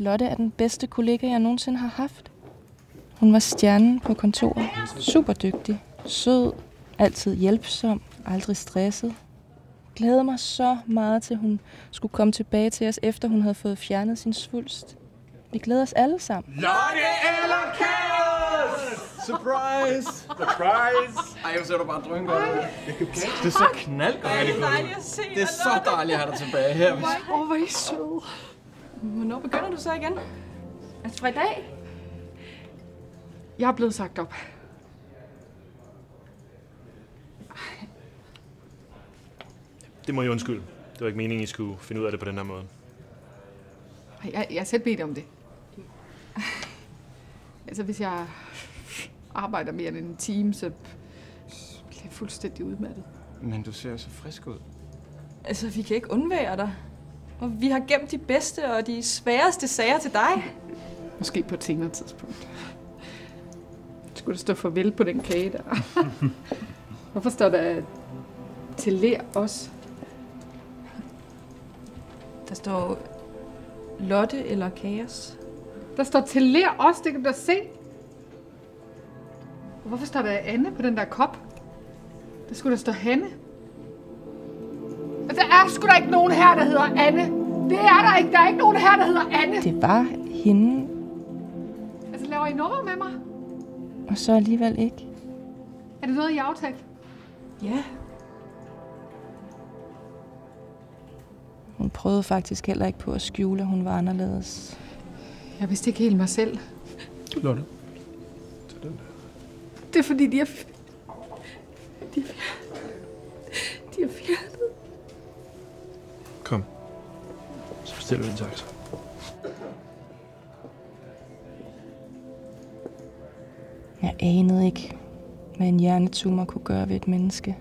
Lotte er den bedste kollega, jeg nogensinde har haft. Hun var stjernen på kontoret. Super dygtig, sød, altid hjælpsom, aldrig stresset. Glæder mig så meget til, hun skulle komme tilbage til os, efter hun havde fået fjernet sin svulst. Vi glæder os alle sammen. Lotte eller kaos! Surprise! Surprise! Ej, jeg ser du bare drønke godt. Det er så knaldgodt. Det er dejligt at se Det er så dejligt at have dig tilbage her. Åh, oh, hvor er I søde. Hvornår begynder du så igen? Altså fra i dag? Jeg er blevet sagt op. Det må I undskylde. Det var ikke meningen, I skulle finde ud af det på den her måde. Jeg, jeg er selv bedt om det. Altså, hvis jeg arbejder mere end en time, så bliver jeg fuldstændig udmattet. Men du ser så frisk ud. Altså, vi kan ikke undvære dig. Og vi har gemt de bedste og de sværeste sager til dig. Måske på et senere tidspunkt. Skulle der stå farvel på den kage der? Hvorfor står der til lær os? Der står Lotte eller Kaos. Der står til lær os, det kan du da se. Og Hvorfor står der Anne på den der kop? Der skulle der stå Hanne. Der er sgu da ikke nogen her, der hedder Anne. Det er der ikke. Der er ikke nogen her, der hedder Anne. Det var hende, Altså, laver I nummer med mig? og så alligevel ikke. Er det noget, I aftalt? Ja. Hun prøvede faktisk heller ikke på at skjule, at hun var anderledes. Jeg vidste ikke helt mig selv. Lotte. Det er fordi, de har... f- De har fjernet... De har fjernet... bestiller vi en taxa. Jeg anede ikke, hvad en hjernetumor kunne gøre ved et menneske.